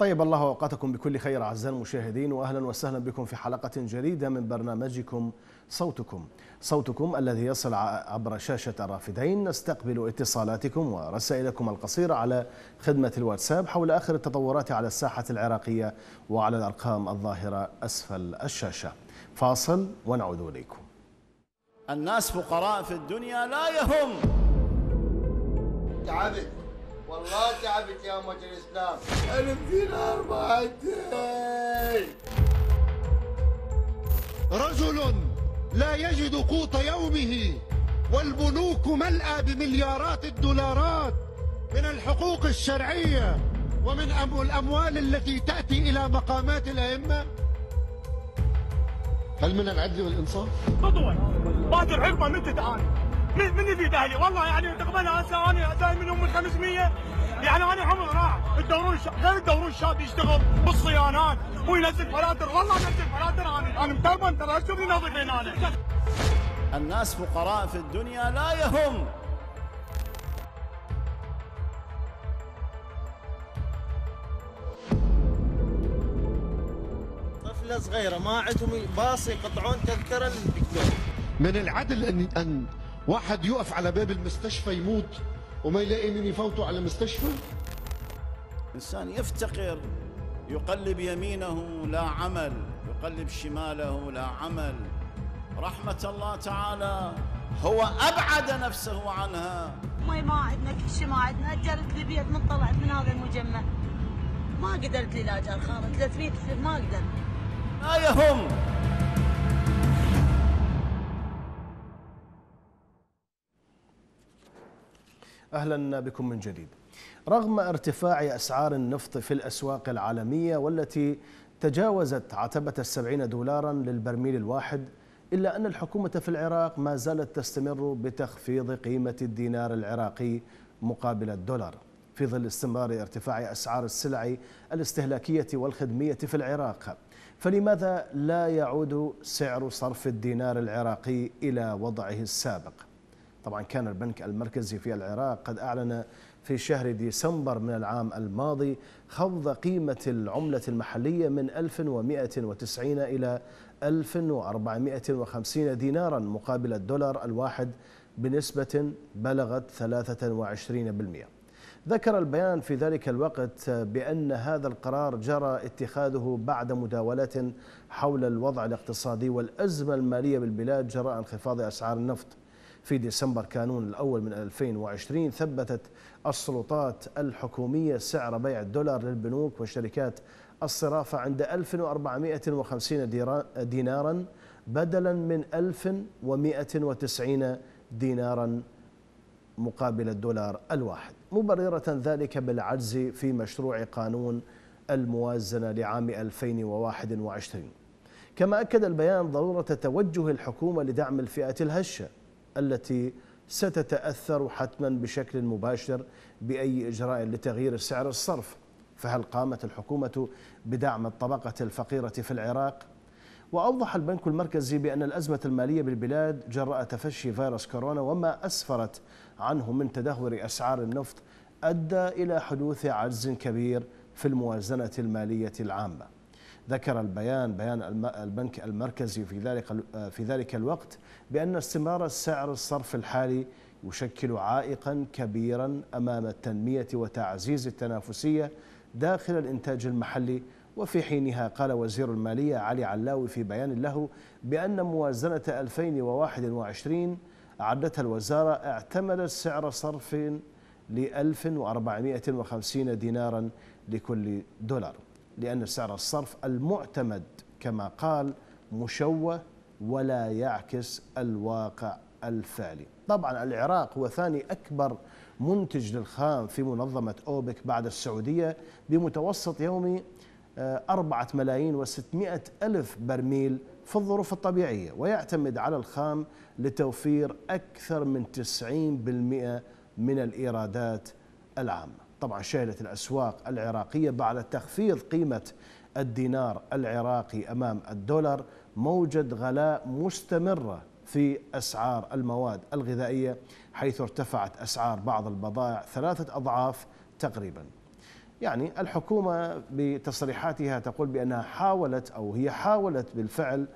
طيب الله أوقاتكم بكل خير أعزائي المشاهدين واهلا وسهلا بكم في حلقة جديدة من برنامجكم صوتكم. صوتكم الذي يصل عبر شاشة الرافدين نستقبل اتصالاتكم ورسائلكم القصيرة على خدمة الواتساب حول آخر التطورات على الساحة العراقية وعلى الأرقام الظاهرة أسفل الشاشة. فاصل ونعود إليكم. الناس فقراء في الدنيا لا يهم تعبت والله تعبت يا أمة الإسلام. ألف دينار ما عندي رجل لا يجد قوت يومه والبنوك ملأى بمليارات الدولارات من الحقوق الشرعية ومن الأموال التي تأتي إلى مقامات الأئمة. هل من العدل والإنصاف؟ خطوة باكر حكمة من تتعاني من من يفيد أهلي والله يعني تقبلها. هسه أنا منهم من 500 يعني أنا عمري راح. الدورون غير الدورون الشاب يشتغل بالصيانات وينزل فلاتر. والله انزل فلاتر. أنا أنا متربن ترى أشوف ينظف هنا الناس فقراء في الدنيا لا يهم. طفلة صغيرة ما عندهم باص يقطعون تذكرة للدكتور. من العدل أن أن واحد يقف على باب المستشفى يموت وما يلاقي من يفوته على المستشفى؟ إنسان يفتقر يقلب يمينه لا عمل يقلب شماله لا عمل. رحمة الله تعالى هو أبعد نفسه عنها. مي ما عندنا كل شيء ما عندنا. أجرت لي بيت من طلعت من هذا المجمع. ما قدرت لي لا جار خالد 300 ما قدرت. لا يهم أهلا بكم من جديد. رغم ارتفاع أسعار النفط في الأسواق العالمية والتي تجاوزت عتبة السبعين دولارا للبرميل الواحد إلا أن الحكومة في العراق ما زالت تستمر بتخفيض قيمة الدينار العراقي مقابل الدولار في ظل استمرار ارتفاع أسعار السلع الاستهلاكية والخدمية في العراق. فلماذا لا يعود سعر صرف الدينار العراقي إلى وضعه السابق؟ طبعا كان البنك المركزي في العراق قد أعلن في شهر ديسمبر من العام الماضي خفض قيمة العملة المحلية من 1190 إلى 1450 دينارا مقابل الدولار الواحد بنسبة بلغت 23% ذكر البيان في ذلك الوقت بأن هذا القرار جرى اتخاذه بعد مداولة حول الوضع الاقتصادي والأزمة المالية بالبلاد جراء انخفاض أسعار النفط. في ديسمبر كانون الأول من 2020 ثبتت السلطات الحكومية سعر بيع الدولار للبنوك وشركات الصرافة عند 1450 دينارا بدلا من 1190 دينارا مقابل الدولار الواحد. مبررة ذلك بالعجز في مشروع قانون الموازنة لعام 2021 كما أكد البيان ضرورة توجه الحكومة لدعم الفئة الهشة. التي ستتأثر حتما بشكل مباشر بأي إجراء لتغيير سعر الصرف فهل قامت الحكومة بدعم الطبقة الفقيرة في العراق؟ وأوضح البنك المركزي بأن الأزمة المالية بالبلاد جراء تفشي فيروس كورونا وما أسفرت عنه من تدهور أسعار النفط أدى إلى حدوث عجز كبير في الموازنة المالية العامة ذكر البيان بيان البنك المركزي في ذلك في ذلك الوقت بأن استمرار السعر الصرف الحالي يشكل عائقا كبيرا أمام التنمية وتعزيز التنافسية داخل الإنتاج المحلي. وفي حينها قال وزير المالية علي علاوي في بيان له بأن موازنة 2021 أعدتها الوزارة اعتمدت سعر صرف ل 1450 دينارا لكل دولار. لأن سعر الصرف المعتمد كما قال مشوه ولا يعكس الواقع الفعلي. طبعا العراق هو ثاني أكبر منتج للخام في منظمة أوبك بعد السعودية بمتوسط يومي آه، أربعة ملايين وستمائة ألف برميل في الظروف الطبيعية ويعتمد على الخام لتوفير أكثر من 90% من الإيرادات العامة. طبعا شهدت الأسواق العراقية بعد تخفيض قيمة الدينار العراقي أمام الدولار موجة غلاء مستمرة في أسعار المواد الغذائية حيث ارتفعت أسعار بعض البضائع ثلاثة أضعاف تقريبا. يعني الحكومة بتصريحاتها تقول بأنها حاولت أو هي حاولت بالفعل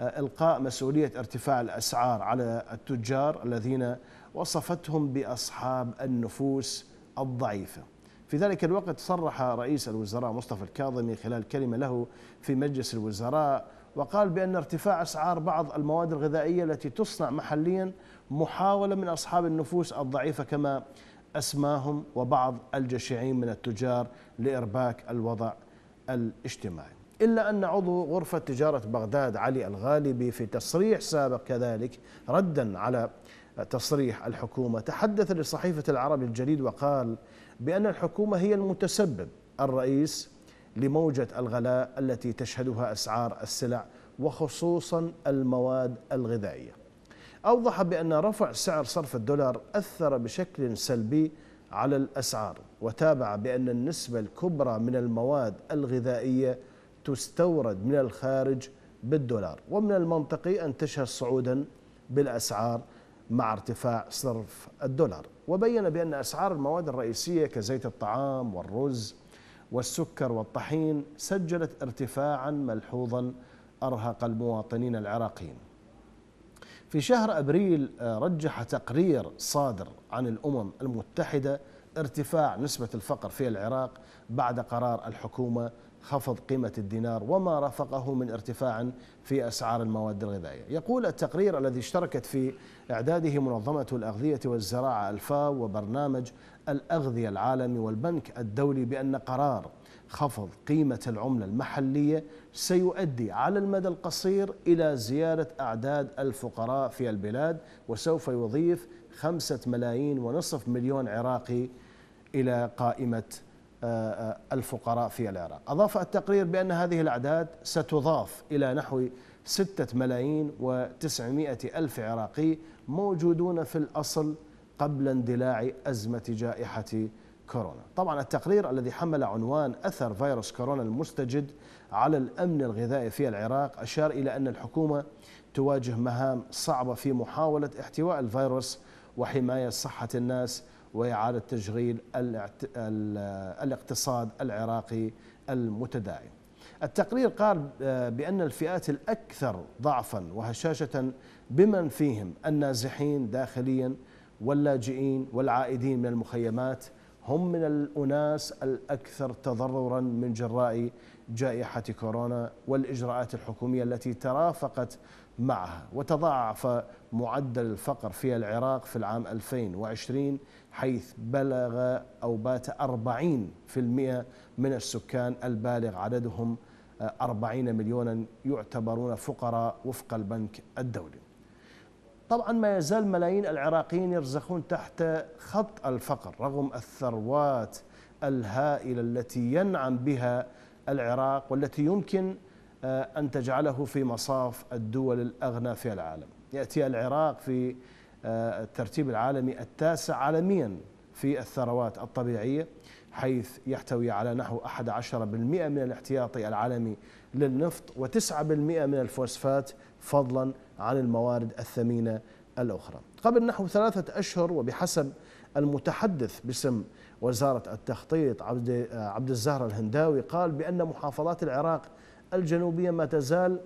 آه، إلقاء مسؤولية ارتفاع الأسعار على التجار الذين وصفتهم بأصحاب النفوس الضعيفة. في ذلك الوقت صرح رئيس الوزراء مصطفى الكاظمي خلال كلمة له في مجلس الوزراء وقال بأن ارتفاع أسعار بعض المواد الغذائية التي تصنع محليا محاولة من أصحاب النفوس الضعيفة كما أسماهم وبعض الجشعين من التجار لإرباك الوضع الاجتماعي. إلا أن عضو غرفة تجارة بغداد علي الغالبي في تصريح سابق كذلك ردا على تصريح الحكومة تحدث لصحيفة العرب الجديد وقال بأن الحكومة هي المتسبب الرئيس لموجة الغلاء التي تشهدها أسعار السلع وخصوصا المواد الغذائية. أوضح بأن رفع سعر صرف الدولار أثر بشكل سلبي على الأسعار وتابع بأن النسبة الكبرى من المواد الغذائية تستورد من الخارج بالدولار ومن المنطقي أن تشهد صعودا بالأسعار مع ارتفاع صرف الدولار. وبين بأن أسعار المواد الرئيسية كزيت الطعام والرز والسكر والطحين سجلت ارتفاعا ملحوظا أرهق المواطنين العراقيين في شهر أبريل آه، رجح تقرير صادر عن الأمم المتحدة ارتفاع نسبة الفقر في العراق بعد قرار الحكومة خفض قيمة الدينار وما رافقه من ارتفاع في أسعار المواد الغذائية. يقول التقرير الذي اشتركت في إعداده منظمة الأغذية والزراعة الفاو وبرنامج الأغذية العالمي والبنك الدولي بأن قرار خفض قيمة العملة المحلية سيؤدي على المدى القصير إلى زيادة أعداد الفقراء في البلاد وسوف يضيف خمسة ملايين ونصف مليون عراقي إلى قائمة آه، آه، الفقراء في العراق. أضاف التقرير بأن هذه الأعداد ستضاف إلى نحو ستة ملايين وتسعمائة ألف عراقي موجودون في الأصل قبل اندلاع أزمة جائحة كورونا. طبعا التقرير الذي حمل عنوان أثر فيروس كورونا المستجد على الأمن الغذائي في العراق أشار إلى أن الحكومة تواجه مهام صعبة في محاولة احتواء الفيروس وحماية صحة الناس وإعادة تشغيل الاقتصاد العراقي المتداعي التقرير قال آه، بأن الفئات الأكثر ضعفا وهشاشة بمن فيهم النازحين داخليا واللاجئين والعائدين من المخيمات هم من الأناس الأكثر تضررا من جراء جائحة كورونا والإجراءات الحكومية التي ترافقت معها. وتضاعف معدل الفقر في العراق في العام 2020 حيث بلغ أو بات 40% من السكان البالغ عددهم 40 مليونا يعتبرون فقراء وفق البنك الدولي طبعا ما يزال ملايين العراقيين يرزخون تحت خط الفقر رغم الثروات الهائلة التي ينعم بها العراق والتي يمكن آه، أن تجعله في مصاف الدول الأغنى في العالم. يأتي العراق في آه، الترتيب العالمي التاسع عالميا في الثروات الطبيعية حيث يحتوي على نحو 11% من الاحتياطي العالمي للنفط و9% من الفوسفات فضلا عن الموارد الثمينة الأخرى. قبل نحو ثلاثة أشهر وبحسب المتحدث باسم وزارة التخطيط عبد الزهر الهنداوي قال بأن محافظات العراق الجنوبية ما تزال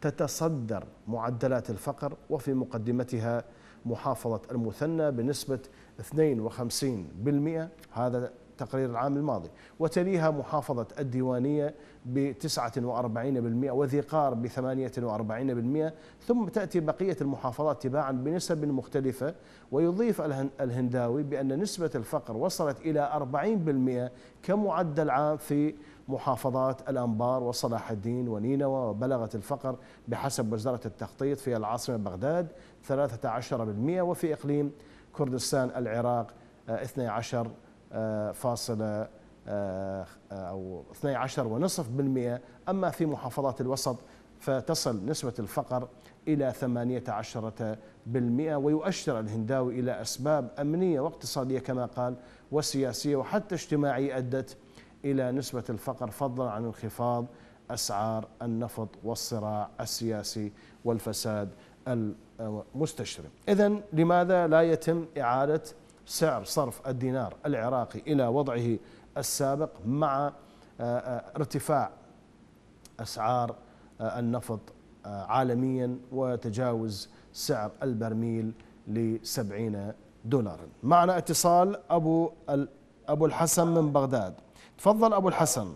تتصدر معدلات الفقر وفي مقدمتها محافظة المثنى بنسبة 52% هذا تقرير العام الماضي. وتليها محافظة الديوانية ب 49% وذي قار ب 48% ثم تأتي بقية المحافظات تباعا بنسب مختلفة. ويضيف الهنداوي بأن نسبة الفقر وصلت إلى 40% كمعدل عام في محافظات الأنبار وصلاح الدين ونينوى وبلغت الفقر بحسب وزارة التخطيط في العاصمة بغداد 13% وفي إقليم كردستان العراق 12 فاصلة آه، أو 12 ونصف بالمئة. أما في محافظات الوسط فتصل نسبة الفقر إلى 18 بالمئة ويؤشر الهنداوي إلى أسباب أمنية واقتصادية كما قال وسياسية وحتى اجتماعية أدت إلى نسبة الفقر فضلا عن انخفاض أسعار النفط والصراع السياسي والفساد المستشري إذا لماذا لا يتم إعادة سعر صرف الدينار العراقي إلى وضعه السابق مع آه، آه، ارتفاع أسعار آه، النفط عالميا وتجاوز سعر البرميل ل 70 دولارا. معنا اتصال أبو أبو الحسن من بغداد. تفضل أبو الحسن.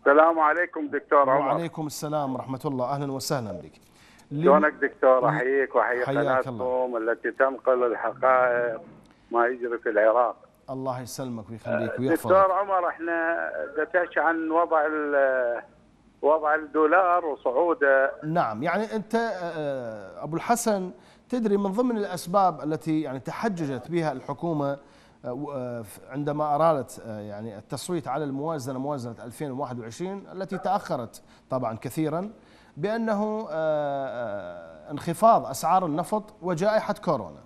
السلام عليكم دكتور عمر. وعليكم السلام ورحمة الله. أهلا وسهلا بك. شلونك دكتور؟ أحييك وأحيي قناتكم التي تنقل الحقائق ما يجري في العراق. الله يسلمك ويخليك دكتور ويحفظك عمر إحنا تحكي عن وضع وضع الدولار وصعوده. نعم يعني أنت آه، أبو الحسن تدري من ضمن الأسباب التي يعني تحججت بها آه، آه، ف- عندما أرادت آه، يعني التصويت على الموازنة موازنة 2021 التي تأخرت طبعا كثيرا بأنه آه، آه، انخفاض أسعار النفط وجائحة كورونا.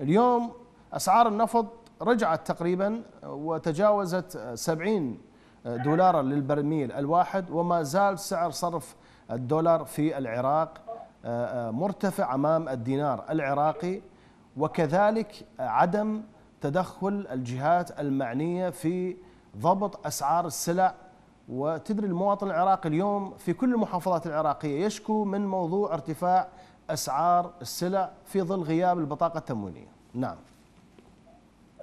اليوم أسعار النفط رجعت تقريبا وتجاوزت 70 دولارا للبرميل الواحد وما زال سعر صرف الدولار في العراق آه، آه، مرتفع أمام الدينار العراقي وكذلك عدم تدخل الجهات المعنية في ضبط أسعار السلع وتدري المواطن العراقي اليوم في كل المحافظات العراقية يشكو من موضوع ارتفاع أسعار السلع في ظل غياب البطاقة التموينية. نعم.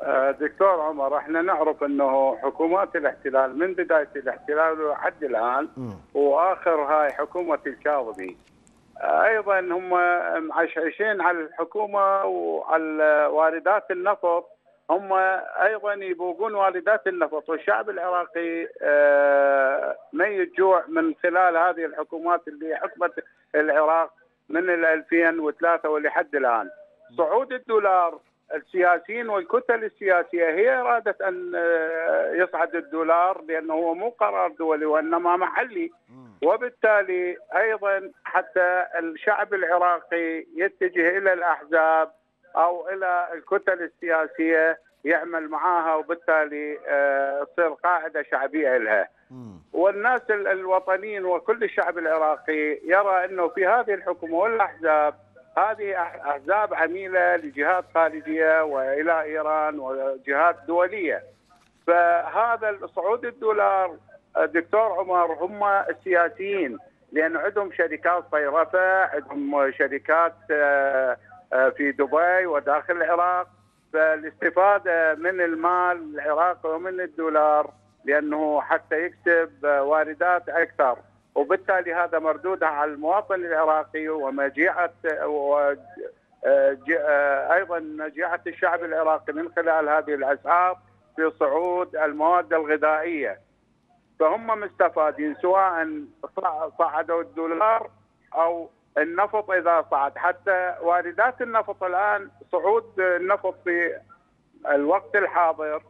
آه، دكتور عمر إحنا نعرف إنه حكومات الاحتلال من بداية الاحتلال لحد الآن وآخر هاي حكومة الكاظمي آه، أيضا هم معشعشين على الحكومة وعلى واردات النفط هم أيضا يبوقون واردات النفط والشعب العراقي آه، ميت جوع من خلال هذه الحكومات اللي حكمت العراق من ال 2003 ولحد الآن. صعود الدولار السياسيين والكتل السياسية هي ارادت أن آه، يصعد الدولار لأنه هو مو قرار دولي وإنما محلي. وبالتالي أيضا حتى الشعب العراقي يتجه إلى الأحزاب أو إلى الكتل السياسية يعمل معاها وبالتالي آه، تصير قاعدة شعبية لها. والناس ال- الوطنيين وكل الشعب العراقي يرى إنه في هذه الحكومة والأحزاب هذه أحزاب عميلة لجهات خارجيه وإلى إيران وجهات دولية. فهذا صعود الدولار دكتور عمر هم السياسيين لأن عندهم شركات صيرفة، عندهم شركات آه، في دبي وداخل العراق. فالاستفادة من المال العراقي ومن الدولار لأنه حتى يكسب آه، واردات أكثر. وبالتالي هذا مردودها على المواطن العراقي ومجيعة آه، آه، أيضا مجيعة الشعب العراقي من خلال هذه الأسعار في صعود المواد الغذائية. فهم مستفادين سواء صع- صعدوا الدولار أو النفط إذا صعد. حتى واردات النفط الآن صعود النفط في الوقت الحاضر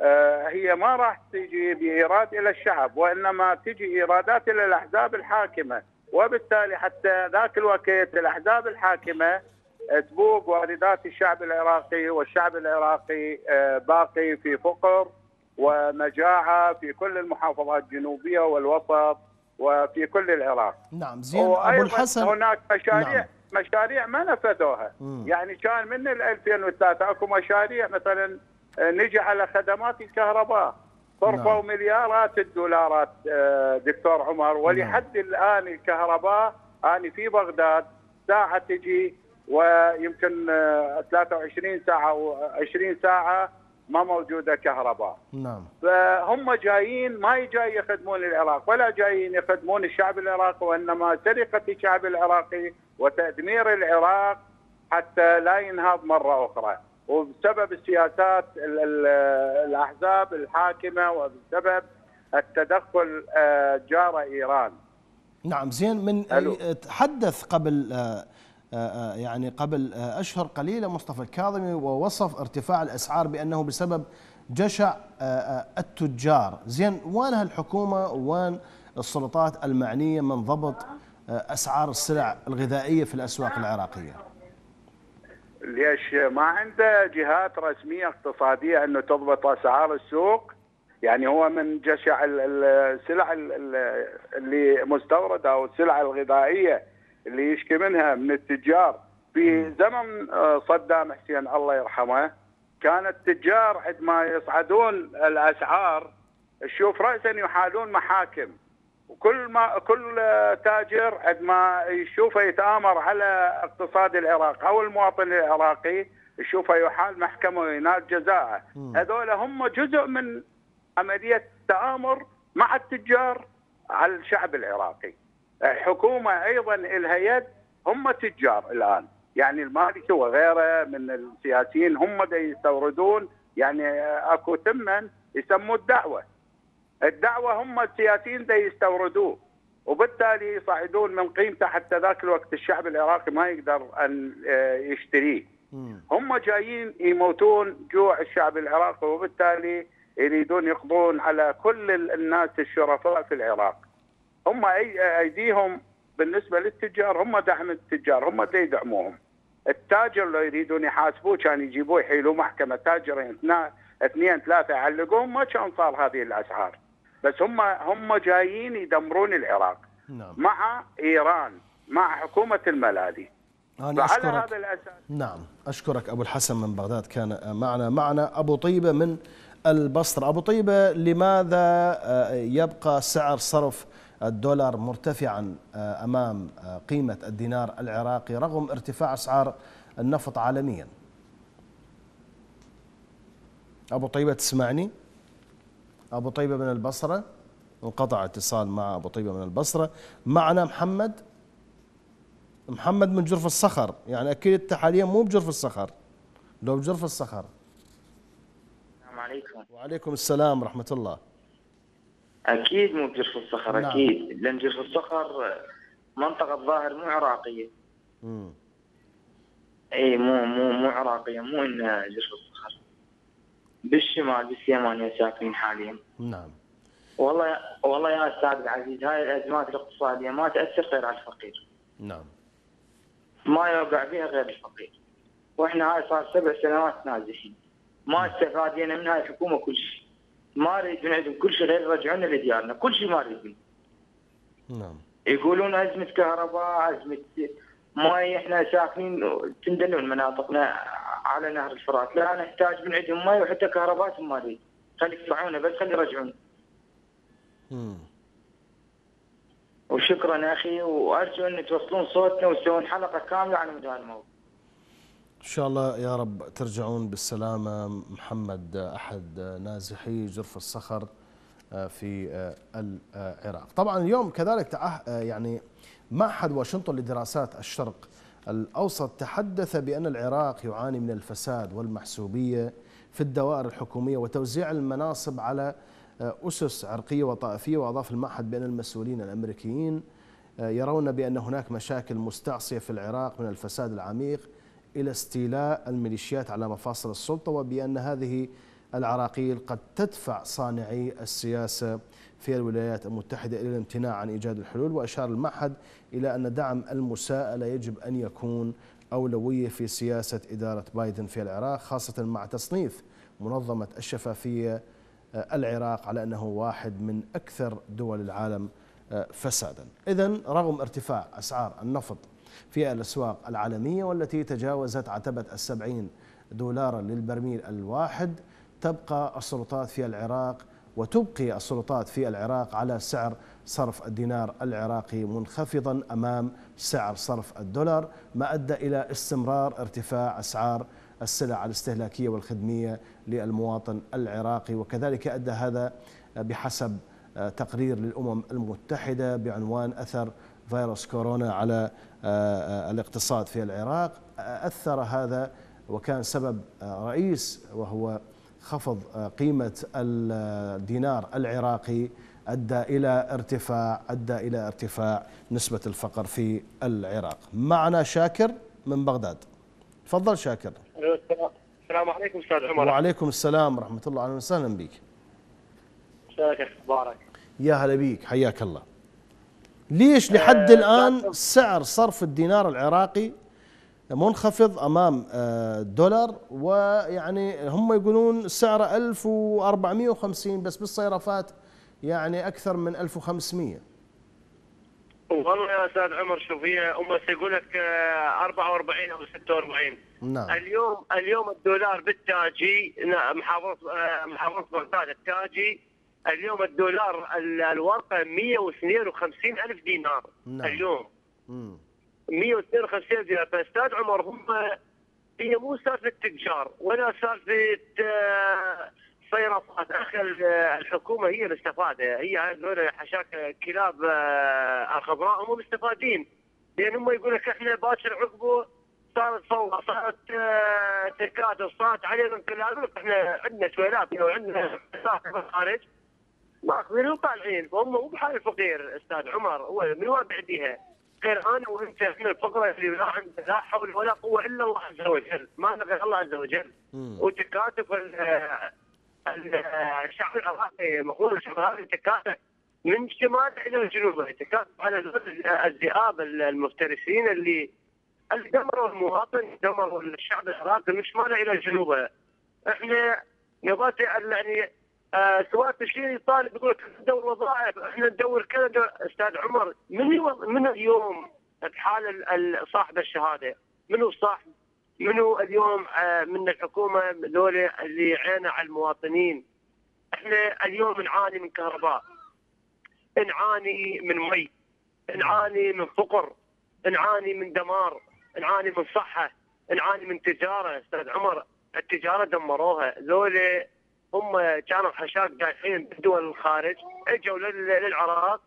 آه، هي ما راح تجي بإيراد إلى الشعب وإنما تجي إيرادات إلى الأحزاب الحاكمة. وبالتالي حتى ذاك الوقت الأحزاب الحاكمة تبوق واردات الشعب العراقي والشعب العراقي آه، باقي في فقر ومجاعة في كل المحافظات الجنوبية والوسط. وفي كل العراق. نعم زين أبو الحسن هناك مشاريع نعم. نعم. مشاريع ما نفذوها مم. يعني كان من ال 2003 أكو مشاريع مثلا آه، نجي على خدمات الكهرباء صرفوا نعم. مليارات الدولارات آه، دكتور عمر ولحد الآن الكهرباء أنا في بغداد ساعة تجي ويمكن آه، 23 ساعة أو 20 ساعة ما موجودة كهرباء. نعم. فهم جايين ما جاي يخدمون العراق ولا جايين يخدمون الشعب العراقي وإنما سرقه الشعب العراقي وتدمير العراق حتى لا ينهض مرة أخرى. وبسبب السياسات ال- ال- الأحزاب الحاكمة وبسبب التدخل آه، جار إيران. نعم زين من ألو. تحدث قبل آه، يعني قبل آه، أشهر قليلة مصطفى الكاظمي ووصف ارتفاع الأسعار بأنه بسبب جشع آه، آه، التجار، زين وين هالحكومة؟ وين السلطات المعنية من ضبط آه، أسعار السلع الغذائية في الأسواق العراقية؟ ليش ما عنده جهات رسمية اقتصادية إنه تضبط أسعار السوق؟ يعني هو من جشع ال- ال- السلع ال- ال- اللي مستوردة أو السلع الغذائية اللي يشكي منها من التجار في زمن آه، صدام حسين الله يرحمه. كان التجار عندما يصعدون الأسعار تشوف راسا يحالون محاكم. وكل ما كل تاجر عندما يشوفه يتآمر على اقتصاد العراق أو المواطن العراقي يشوفه يحال محكمة وينال جزاءه. هذول هم جزء من عملية التامر مع التجار على الشعب العراقي. الحكومة أيضا لها يد هم تجار الآن. يعني المالكي وغيره من السياسيين هم دا يستوردون. يعني أكو ثمن يسموه الدعوة. الدعوة هم السياسيين دا يستوردوه. وبالتالي يصعدون من قيمته حتى ذاك الوقت الشعب العراقي ما يقدر أن آه، يشتريه. هم جايين يموتون جوع الشعب العراقي وبالتالي يريدون يقضون على كل الناس الشرفاء في العراق. هم أي أيديهم بالنسبة للتجار هم دعم التجار هم اللي يدعموهم. التاجر لو يريدون يحاسبوه كان يجيبوه يحيلوه محكمة. تاجرين اثنين ثلاثة يعلقوهم ما كان صار هذه الأسعار. بس هم هم جايين يدمرون العراق نعم. مع إيران مع حكومة الملاذي أنا فعلى أشكرك. هذا الاساس نعم. أشكرك أبو الحسن من بغداد كان معنا. معنا أبو طيبة من البصرة. أبو طيبة لماذا آه، يبقى سعر صرف الدولار مرتفعا آه، أمام آه، قيمة الدينار العراقي رغم ارتفاع أسعار النفط عالميا. أبو طيبة تسمعني؟ أبو طيبة من البصرة؟ انقطع اتصال مع أبو طيبة من البصرة. معنا محمد؟ محمد من جرف الصخر. يعني أكيد أنت حاليا مو بجرف الصخر. لو بجرف الصخر. السلام عليكم. وعليكم السلام ورحمة الله. أكيد مو بجرف الصخر نعم. أكيد. لأن جرف الصخر منطقة الظاهر مو عراقية. مم. إي مو مو مو عراقية مو إنها جرف الصخر. بالشمال بالسيمانيه ساكنين حاليا. نعم. والله والله يا أستاذ العزيز هاي الأزمات الاقتصادية ما تأثر غير على الفقير. نعم. ما يوقع بها غير الفقير. وإحنا هاي صار سبع سنوات نازحين. ما استفادينا من هاي الحكومة كل شيء. ما نريد من عندهم كل شيء غير يرجعونا لديارنا كل شيء ما نريد نعم. يقولون أزمة كهرباء أزمة مي إحنا ساكنين تندلون مناطقنا على نهر الفرات. لا نحتاج من عندهم مي وحتى كهرباء ما نريد خلي يدفعونا بس خلي يرجعون. وشكرا أخي وأرجو أن توصلون صوتنا وتسوون حلقة كاملة عن هذا الموضوع إن شاء الله يا رب ترجعون بالسلامة. محمد أحد نازحي جرف الصخر آه، في آه، العراق. طبعا اليوم كذلك آه، يعني معهد واشنطن لدراسات الشرق الأوسط تحدث بأن العراق يعاني من الفساد والمحسوبية في الدوائر الحكومية وتوزيع المناصب على أسس عرقية وطائفية. وأضاف المعهد بأن المسؤولين الأمريكيين آه، يرون بأن هناك مشاكل مستعصية في العراق من الفساد العميق إلى استيلاء الميليشيات على مفاصل السلطة وبأن هذه العراقيل قد تدفع صانعي السياسة في الولايات المتحدة إلى الامتناع عن إيجاد الحلول وأشار المعهد إلى أن دعم المساءله يجب أن يكون أولوية في سياسة إدارة بايدن في العراق خاصة مع تصنيف منظمة الشفافية آه، العراق على أنه واحد من أكثر دول العالم آه، فسادا. اذا رغم ارتفاع أسعار النفط في الأسواق العالمية والتي تجاوزت عتبة السبعين دولارا للبرميل الواحد تبقى السلطات في العراق وتبقي السلطات في العراق على سعر صرف الدينار العراقي منخفضا أمام سعر صرف الدولار ما أدى إلى استمرار ارتفاع أسعار السلع الاستهلاكية والخدمية للمواطن العراقي. وكذلك أدى هذا بحسب تقرير للأمم المتحدة بعنوان أثر فيروس كورونا على الاقتصاد في العراق أثر هذا وكان سبب رئيس وهو خفض قيمة الدينار العراقي أدى إلى ارتفاع أدى إلى ارتفاع نسبة الفقر في العراق. معنا شاكر من بغداد. تفضل شاكر. السلام عليكم أستاذ عمر وعليكم السلام ورحمة الله أهلا وسهلا بك. شلونك أخبارك؟ يا هلا بيك حياك الله. ليش لحد الآن سعر صرف الدينار العراقي منخفض أمام الدولار ويعني هم يقولون سعره 1450 بس بالصيرفات يعني أكثر من 1500 والله يا أستاذ عمر شوف هي هم يقول لك آه، 44 أو 46 نعم. اليوم اليوم الدولار بالتاجي نا- محافظ آه، محافظ بغداد التاجي اليوم الدولار ال- الورقه 152 ألف دينار نعم. اليوم. مم. 152 دينار فاستاذ عمر هم هي مو سالفة تجار ولا سالفة آه، صيرفات أخي ال- الحكومة هي المستفاده هي هذول حشاك كلاب آه، الخضراء هم مستفادين. لأن هم يقول لك إحنا باكر عقبه صارت فوضى صارت آه، تكاتف صارت علينا هذول إحنا عندنا سويلات وعندنا مساكن في الخارج. ماخذين وطالعين فهم مو بحال الفقير أستاذ عمر هو من وين بعديها؟ غير أنا وأنت إحنا الفقراء اللي لا عندنا لا حول ولا قوة إلا الله عز وجل، ما غير الله عز وجل. وتكاتف ال- ال- الشعب العراقي المفروض الشعب العراقي يتكاتف من شمال إلى جنوب يتكاتف على ذول الذئاب المفترسين اللي اللي دمروا المواطن دمروا الشعب العراقي من شماله إلى جنوبه. إحنا نبات يعني آه سواء تشير يطالب يقول لك ندور وظائف إحنا ندور كذا أستاذ عمر من من اليوم بحال ال- ال- صاحب الشهادة؟ منو صاحب؟ منو اليوم آه من الحكومة ذول اللي عينه على المواطنين؟ إحنا اليوم نعاني من كهرباء نعاني من مي نعاني من فقر نعاني من دمار نعاني من صحة نعاني من تجارة. أستاذ عمر التجارة دمروها ذولا هم كانوا حشاك دايحين بدول الخارج اجوا لل- للعراق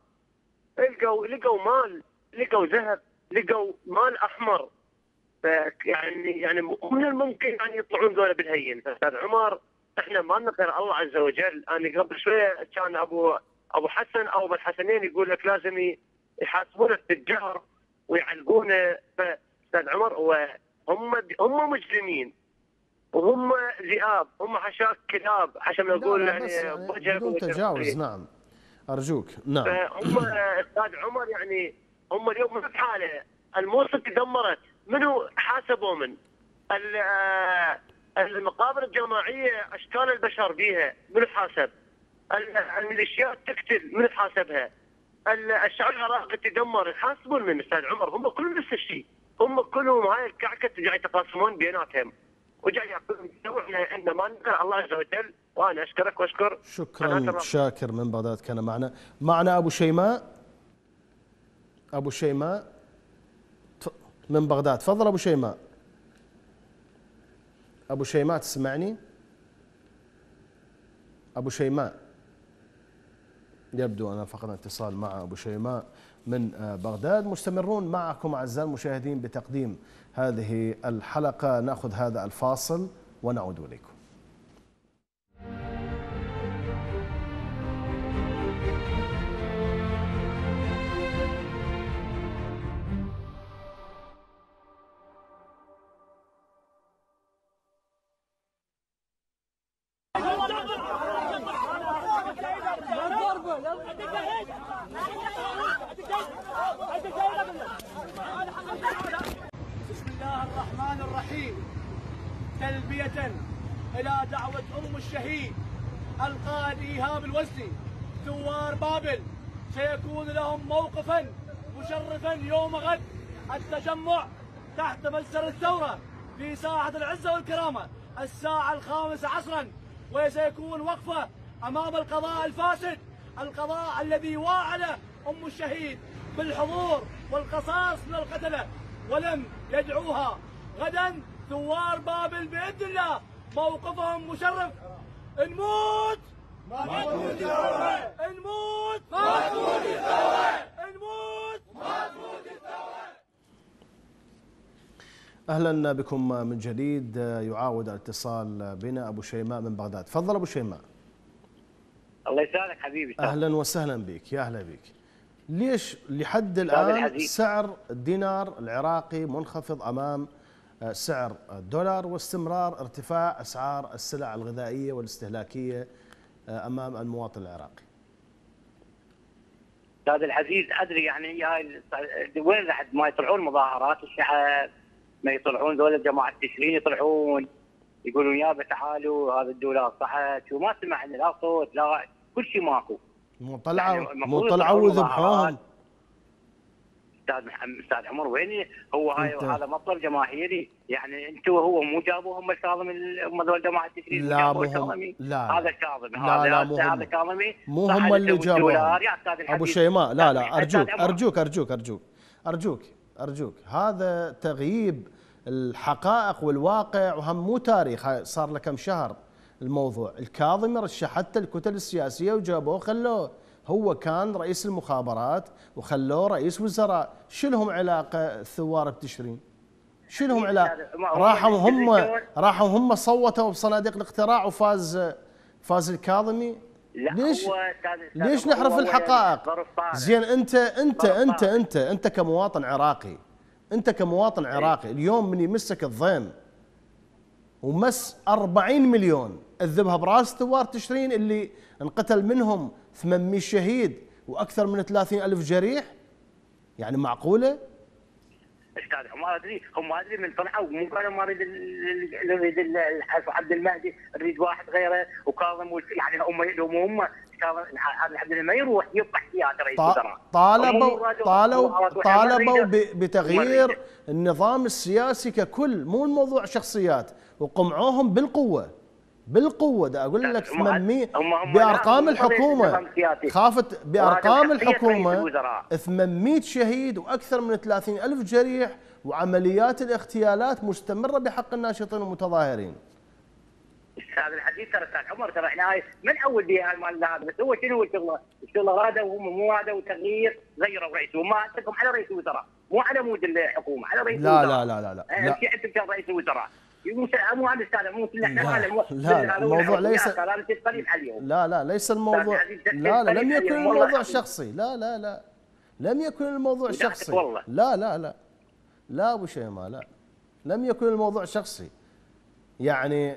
لقوا لقوا مال لقوا ذهب لقوا مال أحمر. يعني يعني من الممكن يعني يطلعون ذولا بالهين. أستاذ عمر إحنا ما غير الله عز وجل أنا قبل شوية كان أبو أبو حسن أو أبو الحسنين يقول لك لازم ي- يحاسبون التجار ويعلقونه. فاستاذ عمر هم هم مجرمين. وهم ذئاب هم حشاك كلاب عشان لا، نقول يعني بدون وجه تجاوز. نعم. أرجوك نعم. فهم أستاذ عمر يعني هم اليوم من بحاله الموصل تدمرت منو حاسبوا من؟ آه، المقابر الجماعية أشكال البشر بيها منو حاسب؟ ال- الميليشيات تقتل منو حاسبها ال- الشعب العراقي تدمر يحاسبون من أستاذ عمر؟ هم كلهم نفس الشيء. هم كلهم هاي الكعكه جاي يتقاسمون بيناتهم. وجاي ياكلون إحنا عندنا ما نذكر الله عز وجل وأنا أشكرك وأشكر. شكرا. شاكر من بغداد كان معنا. معنا أبو شيماء. أبو شيماء. من بغداد. تفضل أبو شيماء. أبو شيماء تسمعني؟ أبو شيماء. يبدو أن فقدنا اتصال مع أبو شيماء من آه، بغداد. مستمرون معكم أعزائي المشاهدين بتقديم هذه الحلقة. نأخذ هذا الفاصل ونعود إليكم. بالحضور والقصاص من القتلة ولم يدعوها. غدا ثوار بابل بإذن الله موقفهم مشرف. نموت! ما تموت الثورة نموت! ما تموت الثورة نموت! ما تموت الثورة أهلا بكم من جديد يعاود الاتصال بنا أبو شيماء من بغداد. تفضل أبو شيماء. الله يسعدك حبيبي. أهلا وسهلا بك. يا أهلا بك. ليش لحد الحديث. سعر الدينار العراقي منخفض أمام سعر الدولار واستمرار ارتفاع أسعار السلع الغذائية والاستهلاكية أمام المواطن العراقي أستاذ العزيز أدري يعني هاي وين لحد ما يطلعون مظاهرات الشعب ما يطلعون ذول جماعة تشرين يطلعون يقولون يابا تعالوا هذا الدولار صحت وما سمعنا لا صوت لا كل شيء ماكو مو طلعوا مو طلعوا وذبحوهم. أستاذ محمد أستاذ عمر وين هو هاي هذا مطلب جماهيري. يعني أنتم وهو مو جابوا هم الكاظمي هم ذول جماعة التشريع لا، جابوا مو هم. لا، هذا لا. كاظمي لا، هذا لا، مو هم. هذا كاظمي مو هم اللي أستاذ أبو. شيماء. لا لا أستاذ أرجوك. أرجوك أرجوك أرجوك. أرجوك أرجوك. هذا تغييب الحقائق والواقع وهم مو تاريخ صار له كم شهر. الموضوع. الكاظمي رشح حتى الكتل السياسية وجابوه خلوه هو كان رئيس المخابرات وخلوه رئيس وزراء. شو لهم علاقة الثوار بتشرين؟ شو لهم علاقه ما هو راحوا هم راحوا هم صوتوا بصناديق الاقتراع وفاز فاز الكاظمي؟ لا ليش هو ليش نحرف هو الحقائق. زين انت انت انت. انت أنت كمواطن عراقي أنت كمواطن عراقي اليوم من يمسك الضيم ومس 40 مليون. اذبها براس ثوار تشرين اللي انقتل منهم 800 شهيد وأكثر من 30 ألف جريح؟ يعني معقولة؟ أستاذ ما أدري. هم ما أدري من طلعوا. مو قالوا ما ال- الحاج عبد المهدي أريد واحد غيره. وكاظم يعني هم هم. هم لله ما يروح يبقى احتياط رئيس طالبوا طالبوا طالبوا بتغيير النظام السياسي ككل مو الموضوع شخصيات. وقمعوهم بالقوة. بالقوة ده أقول لك هم- 800 هم- هم- بأرقام الحكومة. خافت بأرقام الحكومة رئيس الوزراء. 800 شهيد وأكثر من 30 ألف جريح وعمليات الاغتيالات مستمرة بحق الناشطين والمتظاهرين أستاذ الحديث ترى أستاذ عمر ترى إحنا هاي من أول بها المال هذا بس هو شنو شغله؟ الشغله هذا وهم مو هذا وتغيير غيروا رئيس وما عندكم على رئيس الوزراء مو على مود الحكومة على رئيس لا الوزراء لا لا لا لا, آه، لا. رئيس الوزراء مو هذا أستاذ مو إحنا لا، لا، الموضوع. ليس- لا لا ليس الموضوع لا لا لم يكن الموضوع. شخصي لا لا لا لم يكن الموضوع شخصي. لا لا لا لا أبو شيماء لا لم يكن الموضوع شخصي يعني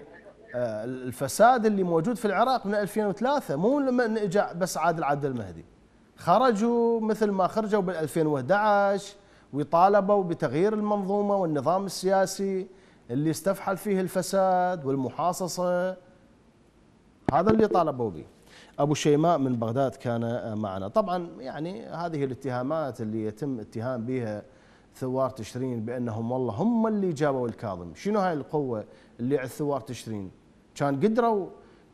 آه، الفساد اللي موجود في العراق من 2003 مو لما اجى بس عادل عبد المهدي خرجوا مثل ما خرجوا بال 2011 ويطالبوا بتغيير المنظومة والنظام السياسي اللي استفحل فيه الفساد والمحاصصة. هذا اللي طالبوا به. أبو شيماء من بغداد كان معنا. طبعا يعني هذه الاتهامات اللي يتم اتهام بها ثوار تشرين بأنهم والله هم اللي جابوا الكاظم. شنو هاي القوة اللي على ثوار تشرين؟ كان قدروا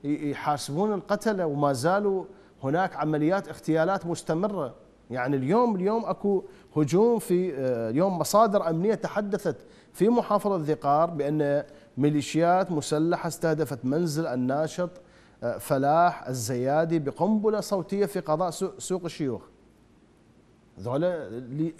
يحاسبون القتله وما زالوا هناك عمليات اغتيالات مستمرة. يعني اليوم اليوم أكو هجوم في آه، اليوم مصادر أمنية تحدثت في محافظة ذقار بأن ميليشيات مسلحة استهدفت منزل الناشط آه، فلاح الزيادي بقنبلة صوتية في قضاء سو- سوق الشيوخ. ذولا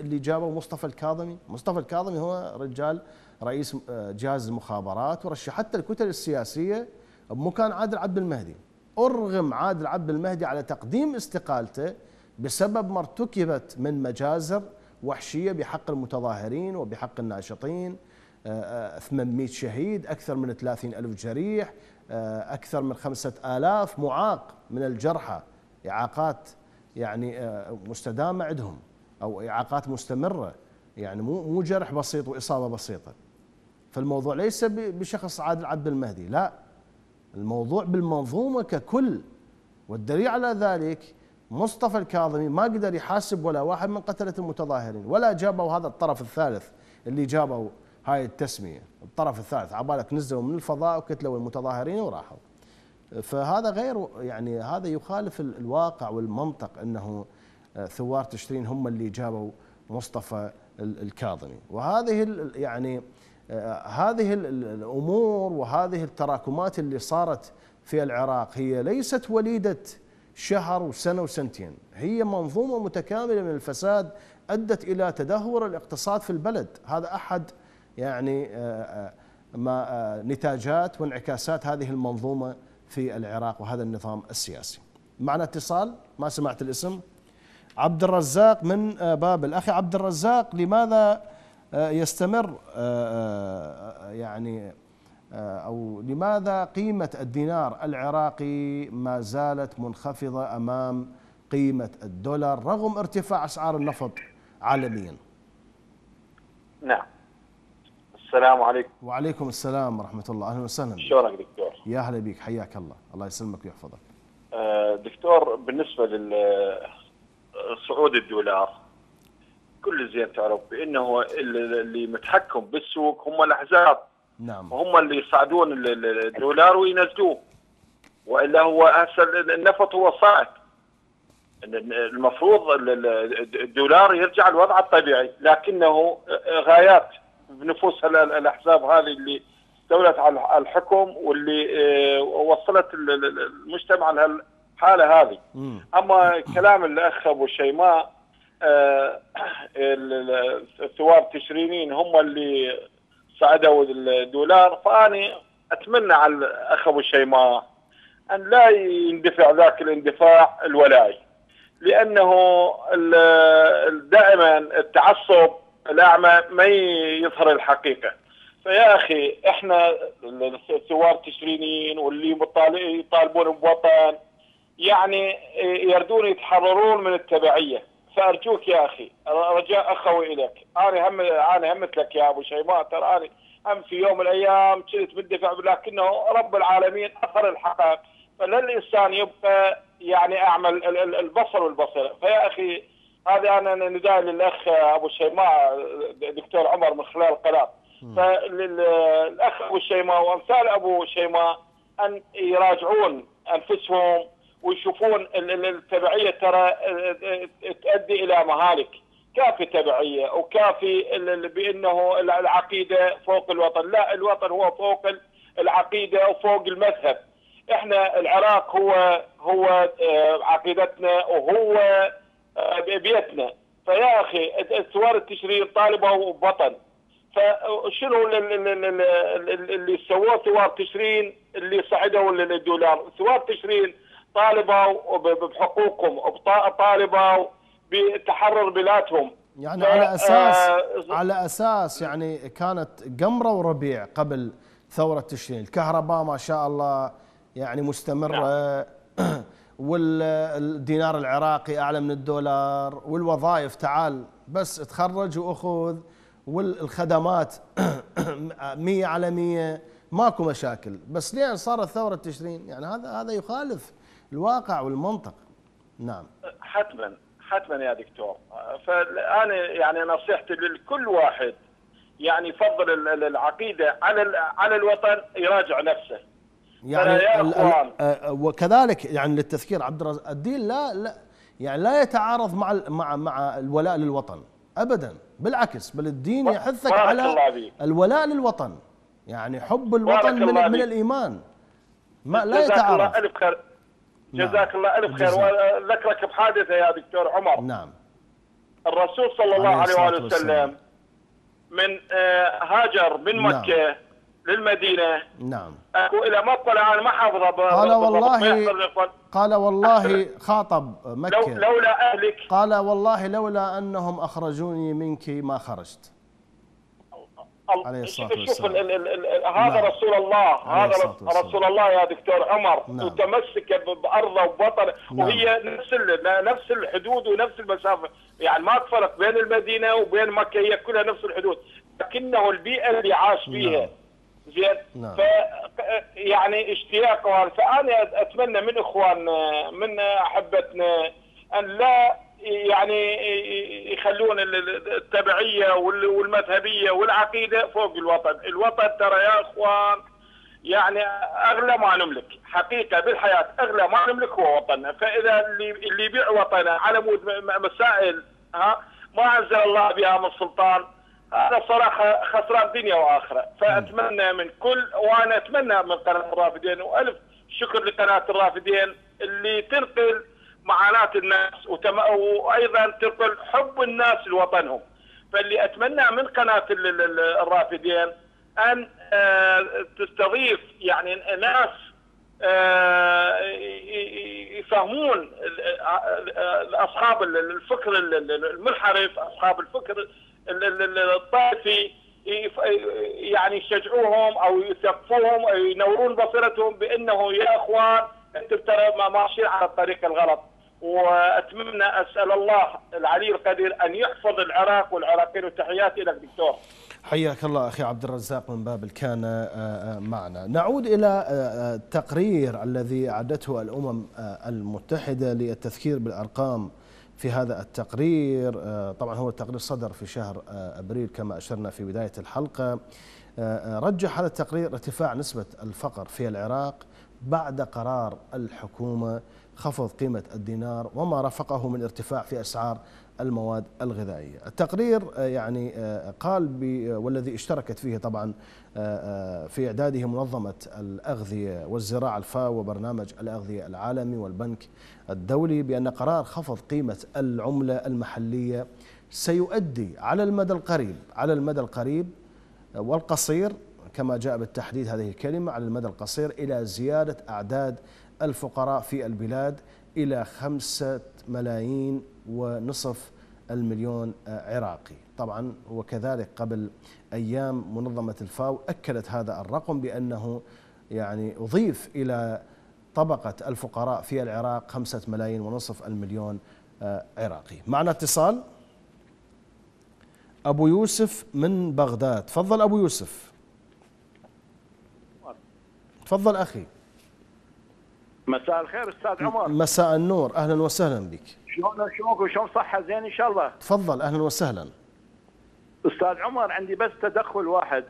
اللي جابوا مصطفى الكاظمي، مصطفى الكاظمي هو رجال رئيس آه، جهاز المخابرات ورشح حتى الكتل السياسية بمكان عادل عبد المهدي. أرغم عادل عبد المهدي على تقديم استقالته بسبب ما ارتكبت من مجازر وحشية بحق المتظاهرين وبحق الناشطين. آه، آه، 800 شهيد أكثر من 30 ألف جريح آه، أكثر من خمسة آلاف معاق من الجرحى. إعاقات يعني آه، مستدامة عندهم أو إعاقات مستمرة. يعني مو مو جرح بسيط وإصابة بسيطة. فالموضوع ليس بشخص عادل عبد المهدي لا. الموضوع بالمنظومة ككل. والدليل على ذلك مصطفى الكاظمي ما قدر يحاسب ولا واحد من قتلة المتظاهرين ولا جابوا هذا الطرف الثالث اللي جابوا هاي التسمية الطرف الثالث عبالك نزلوا من الفضاء وكتلوا المتظاهرين وراحوا. فهذا غير يعني هذا يخالف ال- الواقع والمنطق إنه آه، ثوار تشرين هم اللي جابوا مصطفى ال- الكاظمي. وهذه يعني آه، هذه ال- ال- الأمور وهذه التراكمات اللي صارت في العراق هي ليست وليدة شهر وسنة وسنتين. هي منظومة متكاملة من الفساد أدت إلى تدهور الاقتصاد في البلد. هذا أحد يعني آه، آه، ما آه، نتاجات وانعكاسات هذه المنظومة في العراق وهذا النظام السياسي. معنا اتصال ما سمعت الاسم؟ عبد الرزاق من بابل. أخي عبد الرزاق لماذا يستمر يعني آه، أو لماذا قيمة الدينار العراقي ما زالت منخفضة أمام قيمة الدولار رغم ارتفاع أسعار النفط عالميا؟ نعم. السلام عليكم. وعليكم السلام ورحمة الله. أهلا وسهلا. شلونك دكتور؟ يا هلا بك حياك الله. الله يسلمك ويحفظك. آه، دكتور بالنسبة لصعود الدولار كل زين تعرف بانه اللي متحكم بالسوق هم الأحزاب. نعم. وهم اللي يصعدون ال- ال- الدولار وينزلوه. وإلا هو هسه النفط هو صاعد. المفروض ال- ال- الدولار يرجع الوضع الطبيعي لكنه غايات بنفوس ال- ال- الأحزاب هذه اللي استولت على الحكم واللي آه، وصلت ال- ال- المجتمع لهالحاله هذه. أما كلام الأخ أبو شيماء آه، ال- ال- الثوار التشرينيين هم اللي صعدوا الدولار فأني أتمنى على الأخ أبو شيماء أن لا يندفع ذاك الاندفاع الولائي لأنه دائما التعصب الأعمى ما يظهر الحقيقة. فيا أخي إحنا الثوار التشرينيين واللي يطالبون بوطن يعني يردون يتحررون من التبعية. فارجوك يا أخي. رجاء أخوي إليك. أنا هم أنا هم مثلك يا أبو شيماء. ترى أنا هم في يوم من الأيام كنت بالدفاع لكنه رب العالمين أثر الحقائق. فلا الانسان يبقى يعني أعمل ال- ال- البصر والبصيرة. فيا أخي هذا أنا نداء للأخ أبو شيماء دكتور عمر من خلال القناه فالاخ أبو شيماء وأمثال أبو شيماء أن يراجعون أنفسهم ويشوفون ال- ال- التبعية ترى تؤدي إلى مهالك. كافي تبعية وكافي بأنه العقيدة فوق الوطن. لا الوطن هو فوق العقيدة وفوق المذهب. إحنا العراق هو هو آه، عقيدتنا وهو آه، بيتنا. فيا أخي الثوار التشرين طالبوا بوطن فشنو ال- ال- ال- ال- ال- اللي سووه ثوار تشرين اللي صعدوا للدولار؟ ثوار تشرين طالبوا بحقوقهم طالبوا بتحرر بلادهم. يعني على أساس آه، على أساس يعني كانت قمرة وربيع قبل ثورة تشرين، الكهرباء ما شاء الله يعني مستمرة. والدينار العراقي أعلى من الدولار. والوظائف تعال بس تخرج وأخذ. والخدمات 100 على 100 ماكو مشاكل. بس لين صارت ثورة تشرين يعني هذا هذا يخالف الواقع والمنطق. نعم. حتما حتما يا دكتور. فانا يعني نصيحتي لكل واحد يعني يفضل ال- ال- العقيدة على على الوطن يراجع نفسه. يعني ترى يا ال- ال- إخوان. آه، وكذلك يعني للتذكير عبد الدين لا لا يعني لا يتعارض مع مع مع الولاء للوطن. ابدا. بالعكس بل الدين يحثك على. الولاء للوطن. يعني حب الوطن من, من. الإيمان. ما لا يتعارض الله الف خير نعم. جزاك الله ألف خير. وذكرك بحادثة يا دكتور عمر. نعم. الرسول صلى الله عليه والسلام. وسلم من آه، هاجر من نعم. مكة للمدينة. نعم. أكو إلى ما اطلع أنا ما حافظة ب- قال والله. قال والله خاطب لو مكة لولا أهلك. قال والله لولا أنهم أخرجوني منك ما خرجت. عليه الصلاة شوف والسلام. ال- ال- ال- هذا نعم. رسول الله هذا. رسول الله يا دكتور عمر نعم. وتمسك ب- بأرضه وبوطنه نعم. وهي نفس نفس الحدود ونفس المسافة يعني ما فرق بين المدينة وبين مكة هي كلها نفس الحدود لكنه البيئة اللي عاش فيها زين نعم. ف يعني اشتياق. فأنا أتمنى من اخواننا من أحبتنا أن لا يعني يخلون ال- ال- التبعية وال- والمذهبية والعقيدة فوق الوطن، الوطن ترى يا إخوان يعني أغلى ما نملك، حقيقة بالحياة أغلى ما نملك هو وطننا، فإذا اللي اللي يبيع وطنه على مود مسائل ها ما أنزل الله بها من سلطان هذا صراحة خسران دنيا وآخرة، فأتمنى من كل وأنا أتمنى من قناة الرافدين وألف شكر لقناة الرافدين اللي تنقل معاناه الناس وتم... وأيضا تنقل حب الناس لوطنهم. فاللي أتمنى من قناة ال- ال- ال- الرافدين أن آه، تستضيف يعني ناس آه، يفهمون أصحاب ال- الفكر ال- ال- المنحرف أصحاب الفكر ال- ال- ال- الطائفي يعني يشجعوهم أو يثقفوهم أو ينورون بصيرتهم بأنه يا إخوان أنتم ترى ما- ماشيين على الطريق الغلط واتمنى أسأل الله العلي القدير أن يحفظ العراق والعراقيين وتحياتي لك دكتور. حياك الله أخي عبد الرزاق من باب كان آه، آه، معنا. نعود إلى آه، التقرير الذي أعدته الأمم آه، المتحدة للتذكير بالأرقام في هذا التقرير. طبعا هو التقرير صدر في شهر أبريل كما أشرنا في بداية الحلقة. رجح هذا التقرير ارتفاع نسبة الفقر في العراق بعد قرار الحكومة خفض قيمة الدينار وما رافقه من ارتفاع في أسعار المواد الغذائية. التقرير يعني قال والذي اشتركت فيه طبعا في إعداده منظمة الأغذية والزراعة الفاو وبرنامج الأغذية العالمي والبنك الدولي بأن قرار خفض قيمة العملة المحلية سيؤدي على المدى القريب على المدى القريب والقصير كما جاء بالتحديد هذه الكلمة على المدى القصير إلى زيادة أعداد الفقراء في البلاد إلى خمسة ملايين ونصف المليون عراقي. طبعا وكذلك قبل أيام منظمة الفاو أكدت هذا الرقم بأنه يعني أضيف إلى طبقة الفقراء في العراق خمسة ملايين ونصف المليون عراقي. معنا اتصال؟ أبو يوسف من بغداد. تفضل أبو يوسف. تفضل أخي. مساء الخير أستاذ عمر. مساء النور. أهلا وسهلا بك. شلون شلونك وشلون صحة؟ زين إن شاء الله. تفضل. أهلا وسهلا. أستاذ عمر عندي بس تدخل واحد.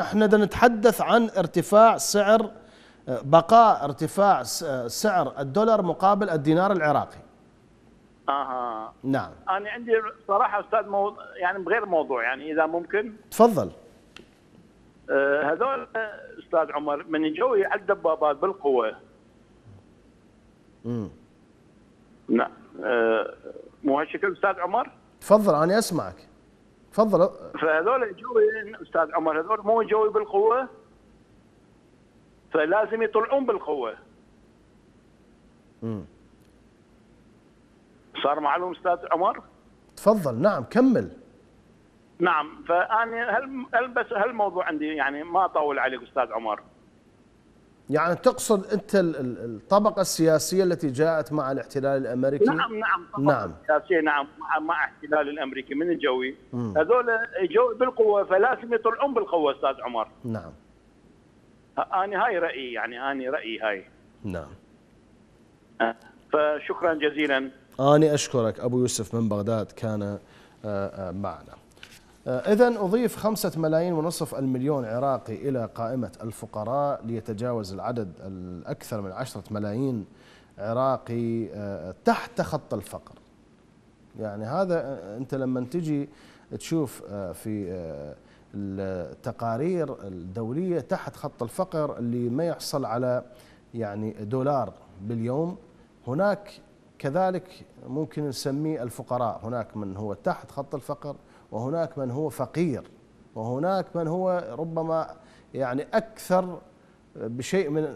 إحنا نتحدث عن ارتفاع سعر بقاء ارتفاع سعر الدولار مقابل الدينار العراقي. أها. نعم. أنا عندي صراحة أستاذ مو... يعني بغير موضوع يعني إذا ممكن. تفضل. آه هذول أستاذ عمر من يجوا على الدبابات بالقوة. نعم آه مو هالشكل أستاذ عمر تفضل أنا أسمعك تفضل فهذول يجوا أستاذ عمر هذول مو يجوا بالقوة فلازم يطلعون بالقوة. امم صار معلوم أستاذ عمر؟ تفضل نعم كمل. نعم فأنا هل هل بس هالموضوع عندي يعني ما أطول عليك أستاذ عمر. يعني تقصد أنت الطبقة السياسية التي جاءت مع الاحتلال الأمريكي؟ نعم نعم نعم. السياسيه نعم مع, مع احتلال الأمريكي من الجوي. هذول جو بالقوة فلازم يطلعون بالقوة أستاذ عمر. نعم. أنا هاي رأيي يعني أنا رأيي هاي. نعم. أه، فشكرا جزيلا. أني أشكرك. أبو يوسف من بغداد كان أه، أه، معنا. إذا أضيف خمسة ملايين ونصف المليون عراقي إلى قائمة الفقراء ليتجاوز العدد الأكثر من عشرة ملايين عراقي تحت خط الفقر. يعني هذا أنت لما تجي تشوف في التقارير الدولية تحت خط الفقر اللي ما يحصل على يعني دولار باليوم هناك كذلك ممكن نسميه الفقراء. هناك من هو تحت خط الفقر وهناك من هو فقير وهناك من هو ربما يعني أكثر بشيء من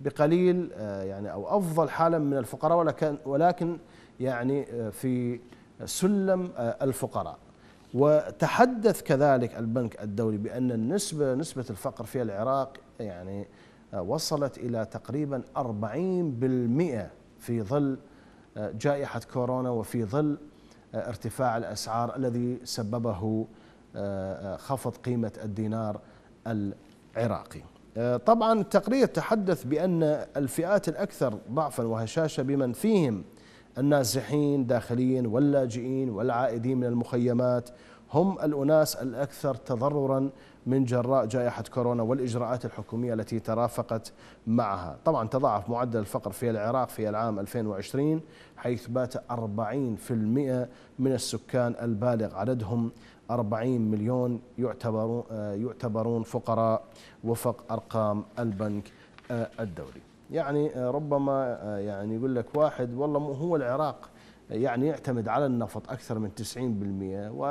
بقليل يعني أو أفضل حالا من الفقراء ولكن ولكن يعني في سلم الفقراء. وتحدث كذلك البنك الدولي بأن النسبة نسبة الفقر في العراق يعني وصلت إلى تقريبا 40% في ظل جائحة كورونا وفي ظل ارتفاع الأسعار الذي سببه خفض قيمة الدينار العراقي. طبعا التقرير تحدث بأن الفئات الأكثر ضعفا وهشاشة بمن فيهم النازحين داخليا واللاجئين والعائدين من المخيمات هم الأناس الأكثر تضررا من جراء جائحة كورونا والإجراءات الحكومية التي ترافقت معها. طبعا تضاعف معدل الفقر في العراق في العام 2020 حيث بات 40% من السكان البالغ. عددهم 40 مليون يعتبرون يعتبرون فقراء وفق أرقام البنك الدولي. يعني ربما يعني يقول لك واحد والله هو العراق يعني يعتمد على النفط أكثر من 90% و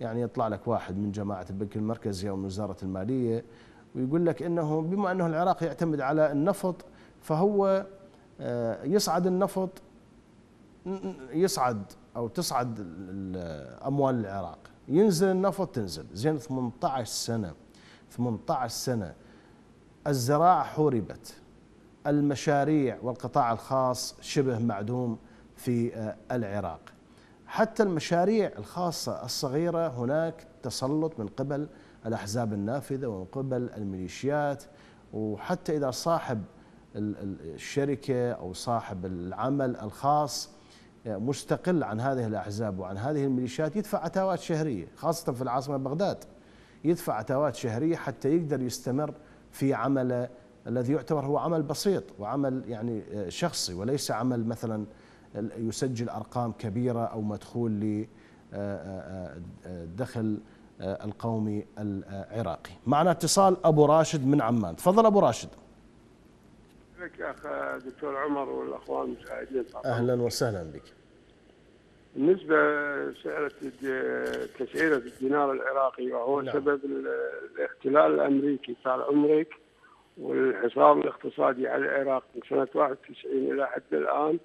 يعني يطلع لك واحد من جماعة البنك المركزي أو من وزارة المالية ويقول لك إنه بما أنه العراق يعتمد على النفط فهو يصعد النفط يصعد أو تصعد أموال العراق. ينزل النفط تنزل. زين 18 سنة 18 سنة الزراعة حوربت. المشاريع والقطاع الخاص شبه معدوم. في العراق. حتى المشاريع الخاصة الصغيرة هناك تسلط من قبل الأحزاب النافذة ومن قبل الميليشيات وحتى إذا صاحب الشركة أو صاحب العمل الخاص مستقل عن هذه الأحزاب وعن هذه الميليشيات يدفع عتاوات شهرية خاصة في العاصمة بغداد. يدفع عتاوات شهرية حتى يقدر يستمر في عمله الذي يعتبر هو عمل بسيط وعمل يعني شخصي وليس عمل مثلا يسجل أرقام كبيرة أو مدخول لدخل القومي العراقي. معنا اتصال أبو راشد من عمان. تفضل أبو راشد. لك يا أخ دكتور عمر والأخوان المشاهدين أهلا وسهلا بك. بالنسبة لسعر تسعيرة الدينار العراقي وهو نعم. سبب ال- الاحتلال الأمريكي طال عمرك والحصار الاقتصادي على العراق من سنة 91 إلى حد الآن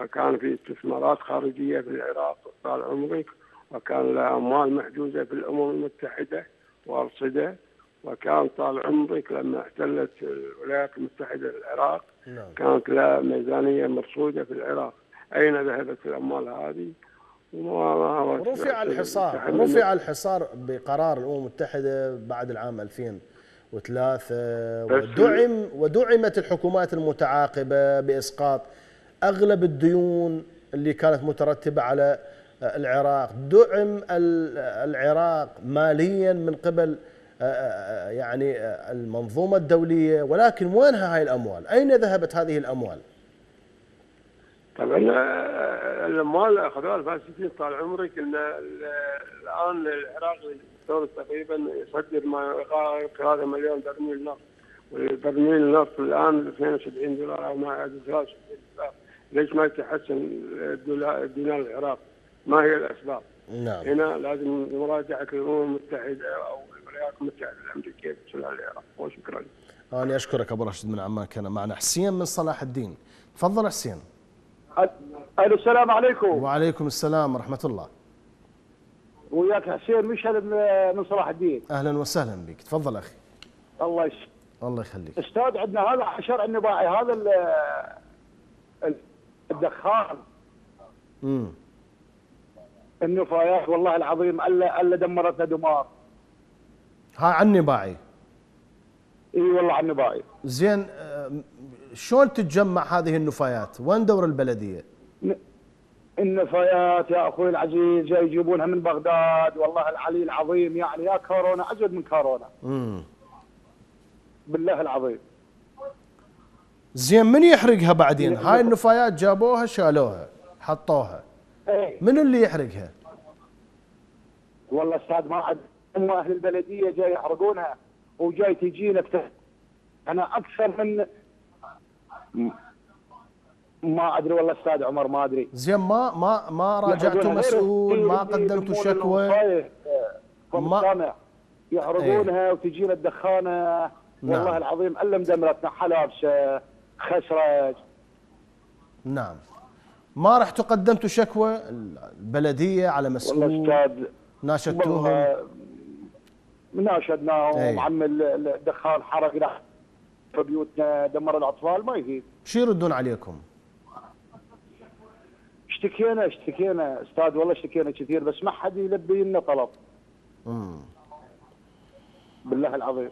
وكان في استثمارات خارجية في العراق طال عمرك وكان لها أموال محجوزة في الأمم المتحدة وأرصدة. وكان طال عمرك لما احتلت الولايات المتحدة العراق نعم. كانت لها ميزانية مرصودة في العراق. أين ذهبت الأموال هذه؟ رفع الحصار رفع الحصار بقرار الأمم المتحدة بعد العام 2003 ودعم ودعمت الحكومات المتعاقبة بإسقاط أغلب الديون اللي كانت مترتبة على العراق. دعم ال- العراق ماليا من قبل يعني المنظومة الدولية. ولكن وينها هاي الأموال؟ أين ذهبت هذه الأموال؟ طبعا آه، الأموال أخذوها الفاسدين طال عمرك. إن ال- الآن العراق يستورد تقريبا يصدر ما 3 مليون برميل نفط. والبرميل النفط الآن 72 دولار أو ما يعادل 73 دولار. ليش ما يتحسن الدولار- الدينار العراقي؟ ما هي الأسباب؟ نعم. هنا لازم مراجعة الأمم المتحدة أو الولايات المتحدة الأمريكية بسؤال العراق. وشكرا أنا أشكرك أبو راشد من عمان كان معنا. حسين من صلاح الدين. تفضل حسين. ألو السلام عليكم. وعليكم السلام ورحمة الله. وياك حسين مشعل من- من صلاح الدين. أهلا وسهلا بك. تفضل أخي. الله يس الله يخليك. أستاذ عندنا هذا حشر النباعي هذا الدخان. امم النفايات والله العظيم الا ألا دمرتنا دمار. ها عني باعي. إي والله على النباعي زين آه، شلون تتجمع هذه النفايات؟ وين دور البلدية؟ النفايات يا أخوي العزيز جاي يجيبونها من بغداد والله العلي العظيم يعني يا كورونا ازود من كورونا. امم بالله العظيم. زين من يحرقها بعدين؟ هاي النفايات جابوها شالوها حطوها. إيه. من اللي يحرقها؟ والله أستاذ ما عاد هم أهل البلدية جاي يحرقونها وجاي تجينا. أنا أكثر من ما أدري والله أستاذ عمر ما أدري. زين ما ما ما راجعتوا مسؤول ما قدمتوا شكوى. آه، ما- يحرقونها وتجينا الدخانة. والله نعم. العظيم الا مدمرتنا حلابسه خسرج نعم. ما رحتوا قدمتوا شكوى البلدية على مسؤول؟ ناشدتوهم؟ والله ناشدناهم أي. عم ال- ال- الدخان حرقنا في بيوتنا دمر الأطفال ما يفيد شو يردون عليكم؟ اشتكينا اشتكينا. أستاذ والله اشتكينا كثير بس ما حد يلبي لنا طلب. مم. بالله العظيم.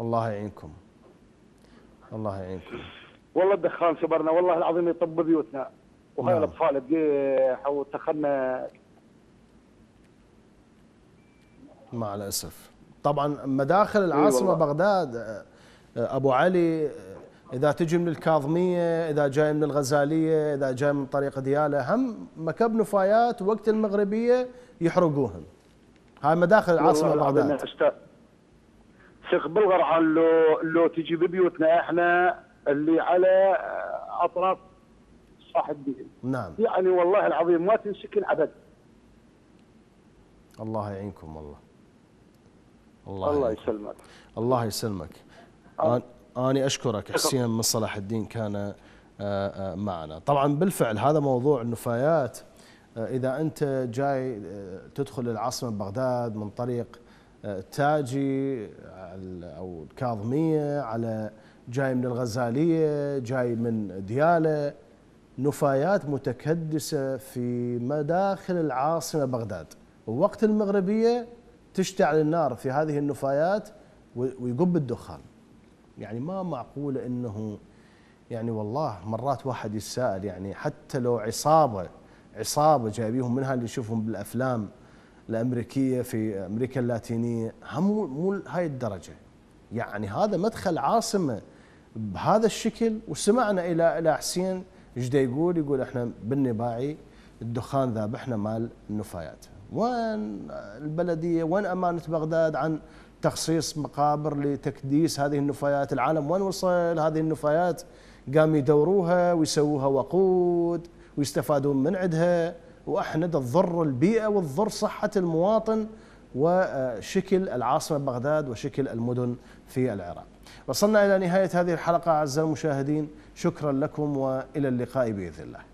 الله يعينكم. الله يعينكم. والله الدخان صبرنا والله العظيم يطب بيوتنا. وهاي نعم. الأطفال بقيح وتخنا مع الأسف. طبعا مداخل العاصمة. بغداد أبو علي إذا تجي من الكاظمية إذا جاي من الغزالية إذا جاي من طريق دياله هم مكب نفايات وقت المغربية يحرقوهن هاي مداخل العاصمة بغداد. ثق بالغرعان لو لو تجي ببيوتنا إحنا اللي على آه، أطراف صاحب الدين نعم. يعني والله العظيم ما تنسكن أبد. الله يعينكم والله. الله, الله يعينكم. يسلمك. الله يسلمك. أنا أنا أشكرك حسين من صلاح الدين كان آه، آه، معنا. طبعا بالفعل هذا موضوع النفايات إذا أنت جاي تدخل العاصمة بغداد من طريق تاجي على- أو الكاظمية على جاي من الغزالية جاي من ديالة. نفايات متكدسة في مداخل العاصمة بغداد. ووقت المغربية تشتعل النار في هذه النفايات ويقب الدخان. يعني ما معقولة أنه يعني والله مرات واحد يتساءل يعني حتى لو عصابة عصابة جايبيهم منها اللي نشوفهم بالأفلام الامريكيه في أمريكا اللاتينية. هم مو- هاي الدرجة. يعني هذا مدخل عاصمة بهذا الشكل. وسمعنا إلى إلى حسين إيش يقول؟ يقول إحنا بالنباعي الدخان ذابحنا مال النفايات. وين البلدية؟ وين أمانة بغداد عن تخصيص مقابر لتكديس هذه النفايات؟ العالم وين وصل؟ هذه النفايات قام يدوروها ويسووها وقود ويستفادون من عندها. وإحنا دا تضر البيئة وتضر صحة المواطن وشكل العاصمة بغداد وشكل المدن في العراق. وصلنا إلى نهاية هذه الحلقة أعزائي المشاهدين، شكرا لكم وإلى اللقاء بإذن الله.